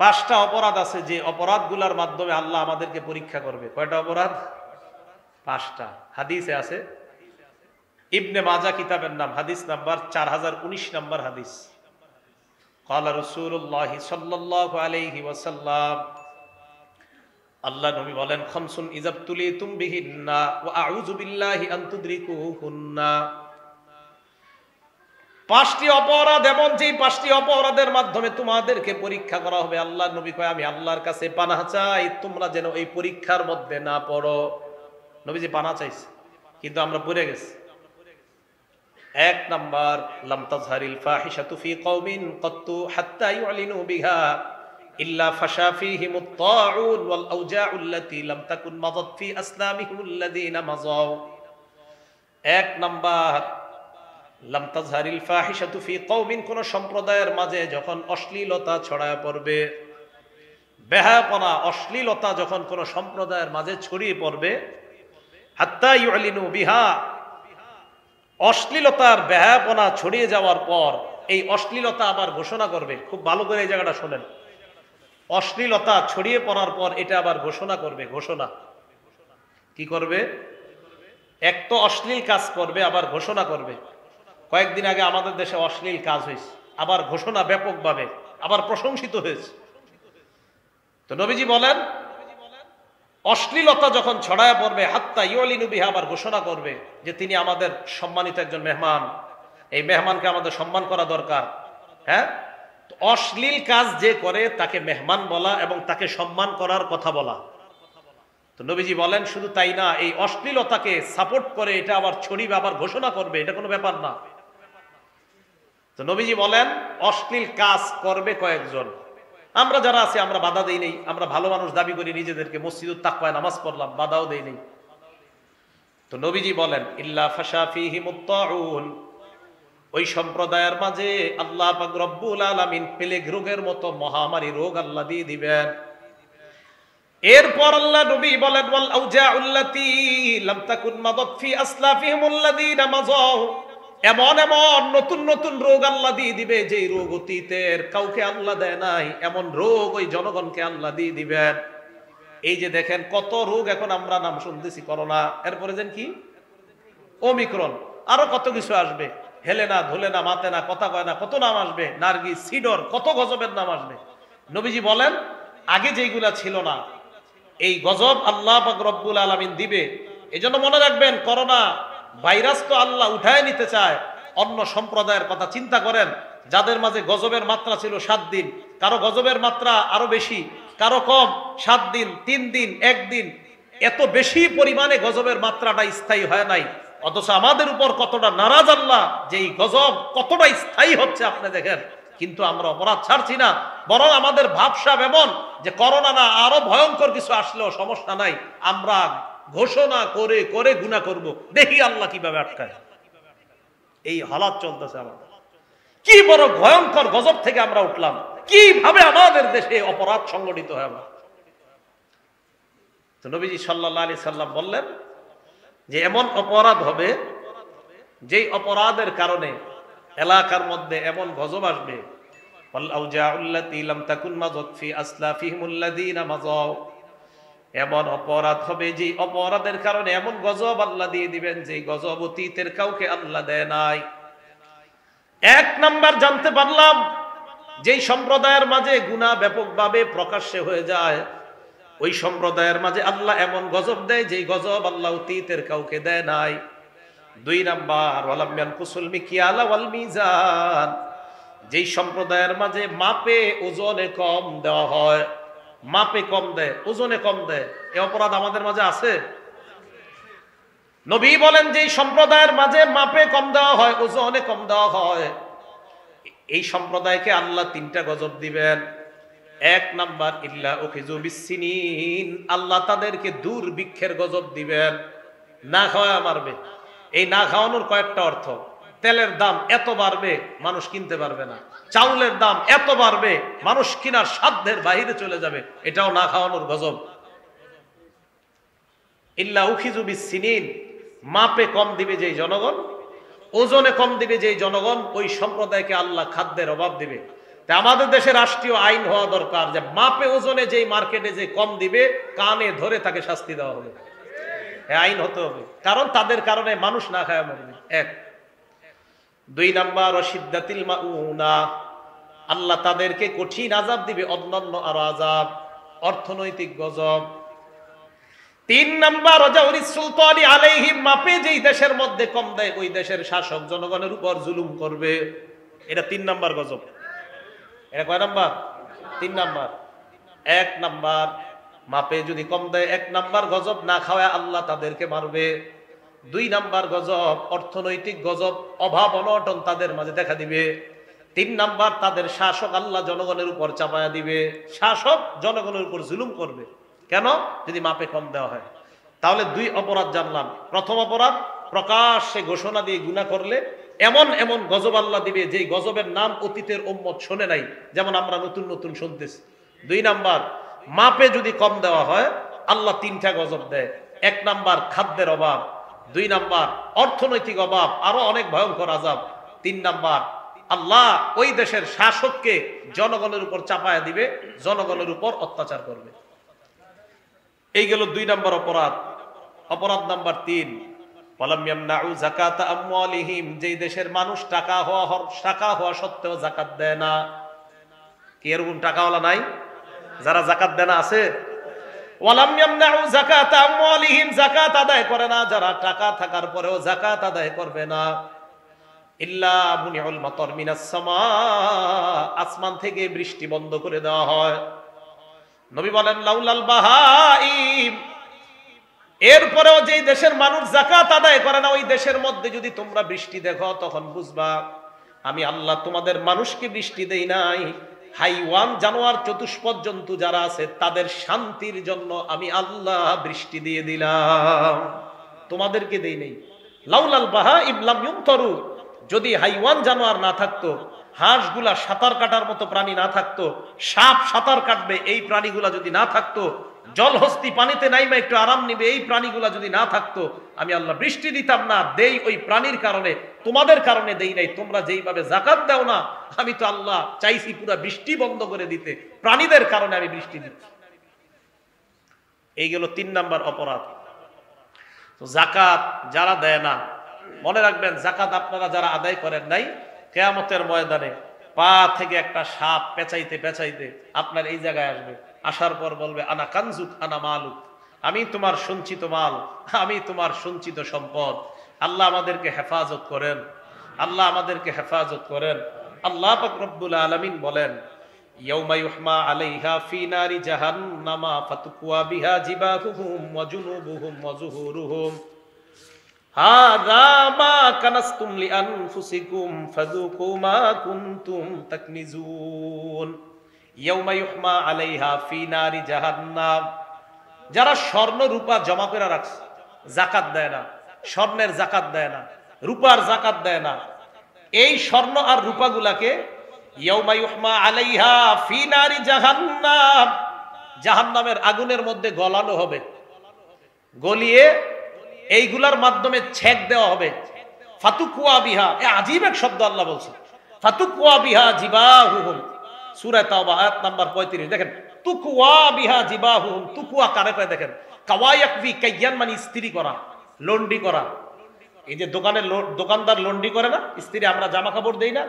পাঁচটা অপরাধ আছে যে অপরাধগুলার মাধ্যমে আল্লাহ আমাদেরকে পরীক্ষা করবে। কয়টা অপরাধ? পাঁচটা। হাদিসে আছে। ইবনে মাজা কিতাবের নাম। হাদিস নাম্বার চার হাজার উনিশ নাম্বার হাদিস। কালা রসুল্লাহ সাল্লাহ আলহি ওয়াসাল্লাম। আল্লাহ নবী বলেন, খমসুন ইজাব তুলি তুম বিহিন্না ও আউজুবিল্লাহি আন্তুদ্রিকুহুন্না পাঁচটি অপরাধ এমন যেই পাঁচটি অপরাধের মাধ্যমে তোমাদেরকে পরীক্ষা করা হবে আল্লাহ নবী কয়, আমি আল্লাহর কাছে পানাহ চাই, তোমরা যেন এই পরীক্ষার মধ্যে না পড়ো। নবীজি পানা চাইছে, কিন্তু আমরা পড়ে গেছি। এক নাম্বার, লাম তাজহারিল ফাহিশাতু ফি কওমিন কত্তু হাত্তা ইউলিনু বিহা ইল্লা ফাশা ফীহিম আত-তাউন ওয়াল আওজাউ আল্লাতী লাম তাকুন মাদাত ফি আসলামিহিম আল্লাযীনা মাযাও এক নাম্বার লাম তাজহারিল ফাহিশাতু ফি কওমিন, কোন সম্প্রদায়ের মাঝে যখন অশ্লীলতা ছড়ায় পড়বে বেহাপনা অশ্লীলতা যখন কোন সম্প্রদায়ের মাঝে ছড়িয়ে পড়বে, হাত্তা ইউলিনু বিহা, অশ্লীলতার ব্যাপনা ছড়িয়ে যাওয়ার পর এই অশ্লীলতা আবার ঘোষণা করবে। খুব ভালো করে এই জায়গাটা শোনেন। অশ্লীলতা ছড়িয়ে পড়ার পর এটা আবার ঘোষণা করবে, ঘোষণা। কি করবে? এক তো অশ্লীল কাজ করবে, আবার ঘোষণা করবে। কয়েকদিন আগে আমাদের দেশে অশ্লীল কাজ হয়েছে। আবার ঘোষণা ব্যাপকভাবে, আবার প্রশংসিত হয়েছে। তো নবীজি বলেন, অশ্লীলতা যখন ছড়ায় পড়বে, হাত্তা ইয়লিনু বিহা আবার ঘোষণা করবে যে তিনি আমাদের সম্মানিত একজন মেহমান। এই মেহমানকে আমাদের সম্মান করা দরকার। হ্যাঁ? অশ্লীল কাজ যে করে, তাকে মেহমান বলা এবং তাকে সম্মান করার কথা বলা। তো নবীজি বলেন, শুধু তাই না, এই অশ্লীলতাকে সাপোর্ট করে এটা আবার ছড়িবে, আবার ঘোষণা করবে, এটা কোনো ব্যাপার না। তো নবীজি বলেন, অশ্লীল কাজ করবে কয়েকজন। আমরা যারা আছি, আমরা বাধা দেই নেই। আমরা ভালো মানুষ দাবি করি, নিজেদেরকে মসজিদ তাকওয়ায় নামাজ পড়লাম, বাধাও দেই নেই। তো নবীজি বলেন, ইল্লা ফাশা ফিহি মুত্তাউন। ওই সম্প্রদায়ের মাঝে আল্লাহ পাক রব্বুল আলামিন প্লেগ রোগের মতো মহামারী রোগ আল্লাহ দিয়ে দিবেন। এরপর আল্লাহ নবী বলেন, ওয়াল আউজাউল্লাতি লাম তাকুন মাদাত ফি আসলাফিহিম আল্লাযীনা মাযাউ। এমন এমন নতুন নতুন রোগ আল্লাহ দিয়ে দিবে যে রোগ অতীতের কাউকে আল্লাহ দেয় নাই, এমন রোগ ওই জনগণকে আল্লাহ দিয়ে দিবেন। এই যে দেখেন কত রোগ এখন আমরা নাম শুনতেছি করোনা, এরপরে যেন কি? ওমিক্রন, আরও কত কিছু আসবে। হেলে না, ধুলে না, মাতে না, কথা কয় না, কত নাম আসবে? নার্গি সিডর, কত গজবের নাম আসবে? নবীজি বলেন, আগে যেইগুলা ছিল না, এই গজব আল্লাহ রব্বুল আলমিন দিবে। এই জন্য মনে রাখবেন, করোনা ভাইরাস তো আল্লাহ উঠায় নিতে চায়। অন্য সম্প্রদায়ের কথা চিন্তা করেন, যাদের মাঝে গজবের মাত্রা ছিল সাত দিন, কারও গজবের মাত্রা আরও বেশি, কারও কম, সাত দিন, তিন দিন একদিন এত বেশি পরিমাণে গজবের মাত্রাটা স্থায়ী হয় নাই। অথচ আমাদের উপর কতটা নারাজ আল্লাহ যে এই গজব কতটা স্থায়ী হচ্ছে আপনি দেখেন। কিন্তু আমরা অপরাধ ছাড়ছি না, বরং আমাদের ভাবসাব এমন যে করোনা না আরও ভয়ঙ্কর কিছু আসলেও সমস্যা নাই। আমরা ঘোষণা করে করে গুণা করব। দেখি আল্লাহ কীভাবে আটকায়। এই হালাত চলতেছে আমাদের কি বড় ভয়ঙ্কর গজব থেকে আমরা উঠলাম। কীভাবে আমাদের দেশে অপরাধ সংগঠিত হয় আমার। তো নবীজি সাল্লাহ আলি সাল্লাম বললেন যে, এমন অপরাধ হবে, যেই অপরাধের কারণে এলাকার মধ্যে এমন গজব আসবে। এমন অপরাধ হবে যে অপরাধের কারণে এমন গজব আল্লাহ দিয়ে দিবেন যে গজব অতীতের কাউকে আল্লাহ দেয় নাই। এক নাম্বার জানতে পারলাম, যেই সম্প্রদায়ের মাঝে গুণা ব্যাপকভাবে প্রকাশ্যে হয়ে যায়, ওই সম্প্রদায়ের মাঝে আল্লাহ এমন গজব দেয় যেই গজব আল্লাহ অতীতের কাউকে দেয় নাই। দুই নাম্বার ওয়ালামিয়ান কুসুল মিকিয়ালা ওয়াল মিজান, যেই সম্প্রদায়ের মাঝে মাপে ওজনে কম দেওয়া হয় মাপে কম দেয়, ওজনে কম দেয়। এ অপরাধ আমাদের মাঝে আছে? নবী বলেন যে সম্প্রদায়ের মাঝে মাপে কম দেওয়া হয়, ওজনে কম দেওয়া হয়। এই সম্প্রদায়কে আল্লাহ তিনটা গজব দিবেন। এক নাম্বার, ইল্লা ওখিজু বিসিনিন। আল্লাহ তাদেরকে দূর বৃক্ষের গজব দিবেন। না খাওয়া মারবে। এই না খাওয়ানোর কয়েকটা অর্থ। তেলের দাম এত বাড়বে, মানুষ কিনতে পারবে না। চাউলের দাম এত বাড়বে, মানুষ কিনার সাধ্যের বাহিরে চলে যাবে, এটাও না খাওয়ানোর গজব। ইল্লা উখিজু বিসিনিন, মাপে কম দিবে যেই জনগণ, ওজনে কম দিবে যেই জনগণ, ওই সম্প্রদায়কে আল্লাহ খাদ্যের অভাব দিবে। তা আমাদের দেশে রাষ্ট্রীয় আইন হওয়া দরকার যে মাপে ওজনে যেই মার্কেটে যে কম দিবে, কানে ধরে তাকে শাস্তি দেওয়া হবে। আইন হতে হবে। কারণ তাদের কারণে মানুষ না খায় মরবে। এক দুই নাম্বার অসিদ্দাতিল মাউনা। আল্লাহ তাদেরকে কঠিন আজাব দিবে, অন্যান্য আরও আজাব অর্থনৈতিক গজব। তিন নাম্বার সুলতানি আলাইহিম, মাপে যেই দেশের মধ্যে কম দেয়, ওই দেশের শাসক জনগণের উপর জুলুম করবে। এটা তিন নাম্বার গজব। এটা কয় নাম্বার? তিন নাম্বার। এক নাম্বার, মাপে যদি কম দেয়, এক নাম্বার গজব না খাওয়ায় আল্লাহ তাদেরকে মারবে। দুই নাম্বার গজব, অর্থনৈতিক গজব, অভাব অনটন তাদের মাঝে দেখা দিবে। তিন নাম্বার, তাদের শাসক আল্লাহ জনগণের উপর চাপায়া দিবে। শাসক জনগণের উপর জুলুম করবে। কেন? যদি মাপে কম দেওয়া হয়। তাহলে দুই অপরাধ জানলাম। প্রথম অপরাধ, প্রকাশ্যে ঘোষণা দিয়ে গুণা করলে এমন এমন গজব আল্লাহ দিবে যে গজবের নাম অতীতের উম্মত শোনে নাই, যেমন আমরা নতুন নতুন শুনতেছি। দুই নাম্বার, মাপে যদি কম দেওয়া হয়, আল্লাহ তিনটা গজব দেয়। এক নাম্বার, খাদ্যের অভাব। দুই নাম্বার, অর্থনৈতিক অভাব, আরও অনেক ভয়ঙ্কর আজাব তিন নাম্বার, আল্লাহ ওই দেশের শাসককে জনগণের উপর চাপায়া দিবে, জনগণের উপর অত্যাচার করবে। এই গেল দুই নাম্বার অপরাধ। অপরাধ নাম্বার তিন দেশের মানুষ টাকা হওয়া টাকা হওয়া সত্ত্বেও জাকাত দেয় না। কি এরকম টাকাওয়ালা নাই? যারা জাকাত দেয় না, আছে? জাকাত আদায় করে না। যারা টাকা থাকার পরেও জাকাত আদায় করবে না। আসমান থেকে বৃষ্টি বন্ধ করে দেওয়া হয়। নবী বলেন, লাউলাল বাহাইম এরপরেও যে দেশের মানুষ জাকাত আদায় করে না, ওই দেশের মধ্যে যদি তোমরা বৃষ্টি দেখো, তখন বুঝবা, আমি আল্লাহ তোমাদের মানুষকে বৃষ্টি দেই নাই। হাইওয়ান জানোয়ার চতুষ্পদ জন্তু যারা আছে, তাদের শান্তির জন্য আমি আল্লাহ বৃষ্টি দিয়ে দিলাম। তোমাদেরকে দেই নেই। লাউলাল বাহা ইবলাম তরু যদি হাইওয়ান জানোয়ার না থাকতো, হাঁসগুলা সাঁতার কাটার মতো প্রাণী না থাকতো, সাপ সাঁতার কাটবে, এই প্রাণীগুলা যদি না থাকতো জলহস্তি পানিতে নাইমা একটু আরাম নিবে, এই প্রাণীগুলা যদি না থাকতো, আমি আল্লাহ বৃষ্টি দিতাম না, দেই ওই প্রাণীর কারণে, তোমাদের কারণে দেই নাই, তোমরা যেইভাবে জাকাত দাও না, আমি তো আল্লাহ চাইছি পুরো বৃষ্টি বন্ধ করে দিতে, প্রাণীদের কারণে আমি বৃষ্টি দিচ্ছি এই গেল তিন নাম্বার অপরাধ। জাকাত যারা দেয় না, মনে রাখবেন জাকাত আপনারা যারা আদায় করেন নাই, কেয়ামতের ময়দানে পা থেকে একটা সাপ পেঁচাইতে পেঁচাইতে আপনার এই জায়গায় আসবে। আসার পর বলবে, আনা কানজুক, আনা মালুক। আমি তোমার সঞ্চিত মাল, আমি তোমার সঞ্চিত সম্পদ। আল্লাহ আমাদেরকে হেফাজত করেন। আল্লাহ আমাদেরকে হেফাজত করেন। আল্লাহ রব্বুল আলমিন বলেন কানাসতুম যারা স্বর্ণ রূপা জমা করে রাখছে জাকাত দেয় না, স্বর্ণের জাকাত দেয় না, রূপার জাকাত দেয় না, এই স্বর্ণ আর ইউহমা আলাইহা ফি জাহান্নাম। জাহান্নামের আগুনের মধ্যে গলানো হবে, গলিয়ে এইগুলার মাধ্যমে ছেক দেওয়া হবে। ফাতুকুয়া বিহা, এ আজীব এক শব্দ আল্লাহ বলছে। ফাতুকুয়া বিহা জিবাহুহুম। সূরা তাওবা, আয়াত নাম্বার 35 দেখেন, তুকুয়া বিহা তুকুয়া কারে দেখেন? কাইয়ান মানে করা, লন্ডি করা। এই যে দোকানে দোকানদার লন্ডি করে না আমরা জামা কাপড় দেই না।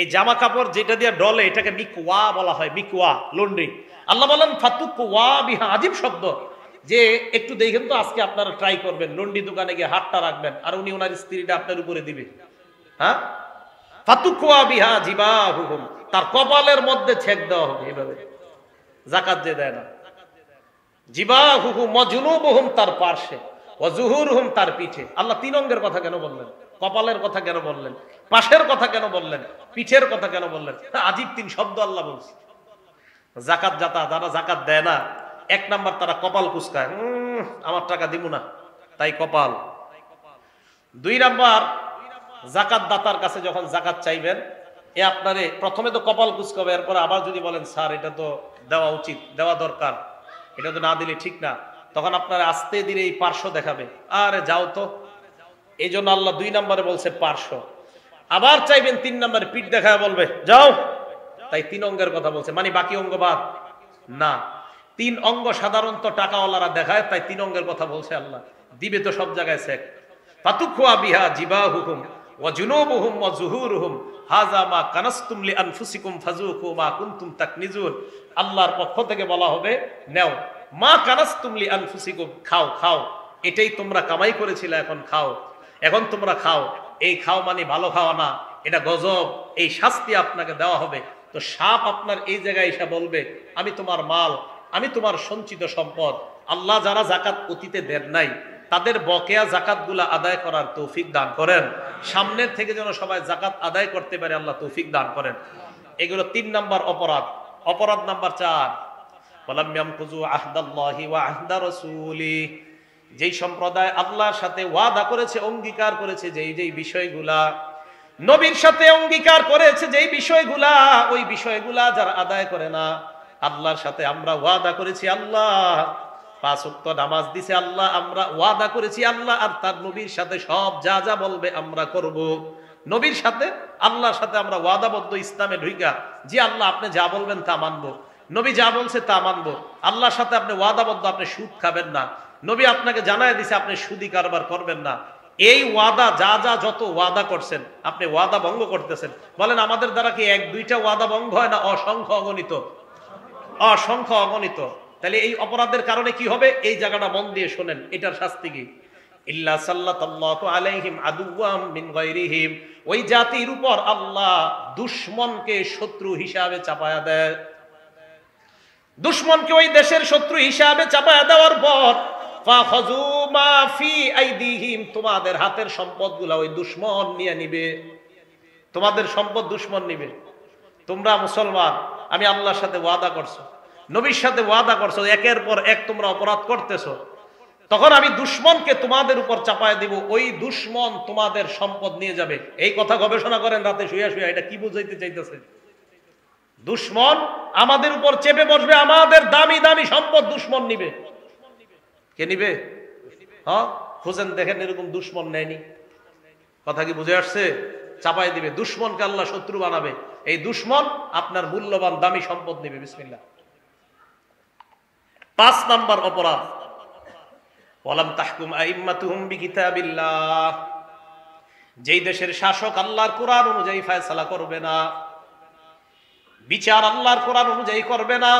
এই জামা কাপড় যেটা দিয়ে ডলে, এটাকে মিকওয়া বলা হয় মিকওয়া লন্ড্রি আল্লাহ বলেন, ফাতুকুয়া বিহা, আজীব শব্দ। যে একটু দেখেন তো, আজকে আপনারা ট্রাই করবেন, লন্ডি দোকানে গিয়ে হাতটা রাখবেন, আর উনি ওনার স্ত্রীটা আপনার উপরে দিবে। হ্যাঁ? ফাতুকুয়া বিহা জিবা হুকুম তার কপালের মধ্যে ছেক দেওয়া হবে এভাবে। জাকাত যে দেয় না। জিবা হুকুম মজুনুবহুম তার পার্শ্বে অজুহুর হুম তার পিঠে। আল্লাহ তিন অঙ্গের কথা কেন বললেন? কপালের কথা কেন বললেন? পাশের কথা কেন বললেন? পিঠের কথা কেন বললেন? আজিব তিন শব্দ আল্লাহ বলছে। জাকাত জাতা যারা জাকাত দেয় না, এক নাম্বার তারা কপাল কুচকায় আমার টাকা দিব না। তাই কপাল। দুই নাম্বার জাকাত দাতার কাছে যখন জাকাত চাইবেন, এ আপনারে প্রথমে তো কপাল কুচকাবে এরপর আবার যদি বলেন, স্যার, এটা তো দেওয়া উচিত, দেওয়া দরকার, এটা তো না দিলে ঠিক না, তখন আপনার আস্তে দিলে এই পার্শ্ব দেখাবে। আরে, যাও তো। এই জন্য আল্লাহ দুই নম্বরে বলছে পার্শ্ব। আবার চাইবেন তিন নম্বরে পিঠ দেখায় বলবে, যাও। তাই তিন অঙ্গের কথা বলছে। মানে বাকি অঙ্গ বাদ? না। তিন অঙ্গ সাধারণত টাকাওয়ালারা দেখায়, তাই তিন অঙ্গের কথা বলছে আল্লাহ। দিবে তো সব জায়গায় শেখ ফাতুখুয়া বিহা জিবাহুহুম। ওয়া জুনুবুহুম ওয়া জুহুরুহুম। হাযা মা কানাসতুম লি আনফুসিকুম ফাজুকু মা কুনতুম তাকনিজুন। আল্লাহর পক্ষ থেকে বলা হবে, নেও, মা কানাসতুম আনফুসিকুম খাও খাও। এটাই তোমরা কামাই করেছিলে, এখন খাও। এখন তোমরা খাও। এই খাও মানে ভালো খাওয়া না, এটা গজব। এই শাস্তি আপনাকে দেওয়া হবে। তো সাপ আপনার এই জায়গায় এসে বলবে, আমি তোমার মাল, আমি তোমার সঞ্চিত সম্পদ। আল্লাহ যারা জাকাত অতীতে দেন নাই তাদের বকেয়া জাকাত আদায় করার তৌফিক দান করেন। সামনের থেকে যেন সবাই জাকাত আদায় করতে পারে, আল্লাহ তৌফিক দান করেন। এগুলো তিন নাম্বার অপরাধ। অপরাধ নাম্বার চার যেই সম্প্রদায় আল্লাহর সাথে ওয়াদা করেছে, অঙ্গীকার করেছে, যেই যেই বিষয়গুলা, নবীর সাথে অঙ্গীকার করেছে, যেই বিষয়গুলা, ওই বিষয়গুলা যারা আদায় করে না, আল্লাহর সাথে আমরা ওয়াদা করেছি, আল্লাহ পাঁচ উক্ত নামাজ দিছে আল্লাহ, আমরা ওয়াদা করেছি আল্লাহ, আর তার নবীর সাথে সব যা যা বলবে আমরা করব। নবীর সাথে, আল্লাহর সাথে আমরা ওয়াদাবদ্ধ ইসলামে ঢুইকা, যে আল্লাহ আপনি যা বলবেন তা মানবো। নবী যা বলছে তা মানবো। আল্লাহর সাথে আপনি ওয়াদাবদ্ধ, আপনি সুদ খাবেন না। নবী আপনাকে জানায় দিছে, আপনি সুদি কারবার করবেন না। এই ওয়াদা, যা যা যত ওয়াদা করছেন, আপনি ওয়াদা ভঙ্গ করতেছেন। বলেন, আমাদের দ্বারা কি এক দুইটা ওয়াদা ভঙ্গ হয় না? অসংখ্য অগণিত। অসংখ্য অগণিত। তাহলে এই অপরাধের কারণে কি হবে? এই জায়গাটা মন দিয়ে শোনেন, এটার শাস্তি কি? ওই জাতির উপর শত্রু হিসাবে চাপায়া তোমাদের হাতের সম্পদগুলা ওই দুশমন নিয়ে নিবে। তোমাদের সম্পদ দুশমন নিবে। তোমরা মুসলমান, আমি আল্লাহর সাথে ওয়াদা করছ। নবীর সাথে ওয়াদা করছ, একের পর এক তোমরা অপরাধ করতেছো। তখন আমি দুশ্মনকে তোমাদের উপর চাপায় দিব, ওই দুশ্মন তোমাদের সম্পদ নিয়ে যাবে। এই কথা গবেষণা করেন, রাতে শুয়ে শুয়ে এটা কি বুঝাইতে চাইতেছে দুশ্মন আমাদের উপর চেপে বসবে, আমাদের দামি দামি সম্পদ দুশ্মন নিবে। কে নিবে? হ্যাঁ? খুঁজেন, দেখেন এরকম দুশ্মন নেয়নি। কথা কি বুঝে আসছে? চাপাই দিবে। দুশ্মনকে আল্লাহ শত্রু বানাবে। এই দুশ্মন আপনার মূল্যবান দামি সম্পদ নিবে বিসমিল্লা পাঁচ নাম্বার অপরাধ। ওয়ালাম যেই দেশের শাসক আল্লাহর কোরআন অনুযায়ী ফয়সালা করবে না, বিচার আল্লাহর কোরআন অনুযায়ী করবে না,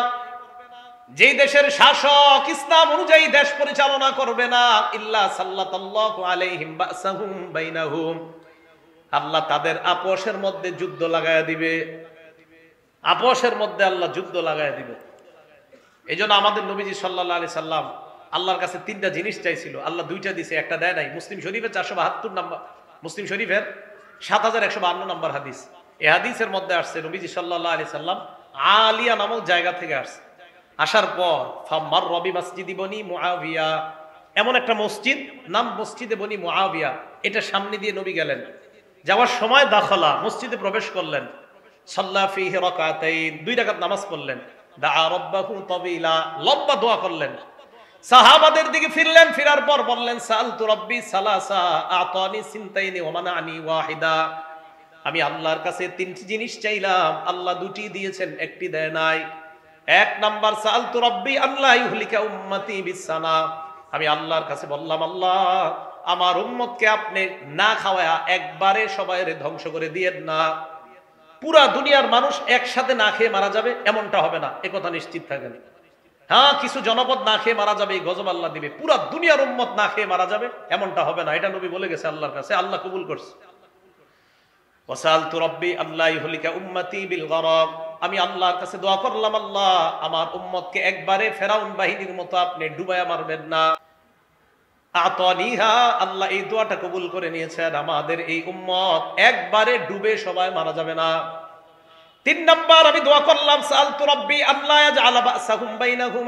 যেই দেশের শাসক ইসলাম অনুযায়ী দেশ পরিচালনা করবে না, ইল্লা সাল্লাতাল্লাহু আল্লাহ তাদের আপোষের মধ্যে যুদ্ধ লাগায়া দিবে। আপোষের মধ্যে আল্লাহ যুদ্ধ লাগায়া দিবে। এই জন্য আমাদের নবীজি সাল্লাহ আলি সাল্লাম আল্লাহর কাছে তিনটা জিনিস চাইছিল। আল্লাহ দুইটা দিছে, একটা দেয় নাই। মুসলিম শরীফের চারশো বাহাত্তর নাম্বার মুসলিম শরীফের সাত হাজার একশো বান্ন নম্বর হাদিস। এ হাদিসের মধ্যে আসছে, নবীজি সাল্লাহ আলি সাল্লাম আলিয়া নামক জায়গা থেকে আসছে। আসার পর, ফাম্মার রবি মসজিদি বনি মুআবিয়া এমন একটা মসজিদ, নাম মসজিদে বনি মুআবিয়া এটা সামনে দিয়ে নবী গেলেন। যাওয়ার সময় দাখলা, মসজিদে প্রবেশ করলেন। সাল্লাহ ফিহি রাকাতাইন, দুই রাকাত নামাজ পড়লেন। লম্বা দোয়া করলেন। সাহাবাদের দিকে ফিরলেন, ফিরার পর বললেন রব্বি সিনতাইনি ওয়া মানানি ওয়াহিদা। আমি আল্লাহর কাছে তিনটি জিনিস চাইলাম, আল্লাহ দুটি দিয়েছেন, একটি দেয় নাই। এক নাম্বার, সালতু রব্বি আল্লাহ ইউহলিকা উম্মতি বিসানা আমি আল্লাহর কাছে বললাম, আল্লাহ, আমার উম্মতকে আপনি না খাওয়া একবারে সবাই ধ্বংস করে দিয়েন না। পুরা দুনিয়ার মানুষ একসাথে না খেয়ে মারা যাবে, এমনটা হবে না। একথা নিশ্চিত থাকেন। হ্যাঁ কিছু জনপদ না খেয়ে মারা যাবে, এই গজব আল্লাহ দিবে। পুরা দুনিয়ার উম্মত না খেয়ে মারা যাবে, এমনটা হবে না। এটা নবী বলে গেছে আল্লাহর কাছে, আল্লাহ কবুল করছে। আমি আল্লাহর কাছে দোয়া করলাম, আল্লাহ, আমার উম্মতকে একবারে ফেরাউন বাহিনীর মতো আপনি ডুবাইয়া মারবেন না। আল্লাহ এই দোয়াটা কবুল করে নিয়েছেন আমাদের এই উম্মত। একবারে ডুবে সবাই মারা যাবে না। তিন নাম্বার, আমি দোয়া করলাম, সালতু রব্বি আল্লাহ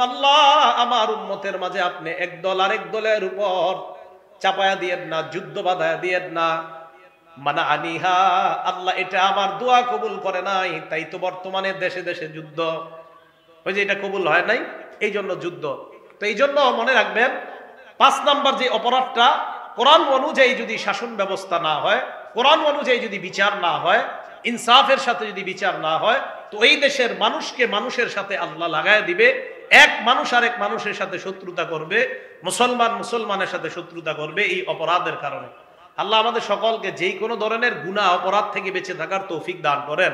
আল্লাহ আমার উম্মতের মাঝে আপনি এক দল আরেক দলের উপর চাপায়া দিয়েন না, যুদ্ধ বাধায়া দিয়েন না। মানা আনিহা আল্লাহ এটা আমার দোয়া কবুল করে নাই, তাই তো বর্তমানে দেশে দেশে যুদ্ধ। ওই যে এটা কবুল হয় নাই এই জন্য যুদ্ধ। তো এই জন্য মনে রাখবেন পাঁচ নাম্বার যে অপরাধটা, কোরআন অনুযায়ী যদি শাসন ব্যবস্থা না হয়, কোরআন অনুযায়ী যদি বিচার না হয়, ইনসাফের সাথে যদি বিচার না হয়, তো এই দেশের মানুষকে মানুষের সাথে আল্লাহ লাগায় দিবে, এক মানুষ আরেক মানুষের সাথে শত্রুতা করবে, মুসলমান মুসলমানের সাথে শত্রুতা করবে এই অপরাধের কারণে। আল্লাহ আমাদের সকলকে যেই কোনো ধরনের গুণা অপরাধ থেকে বেঁচে থাকার তৌফিক দান করেন।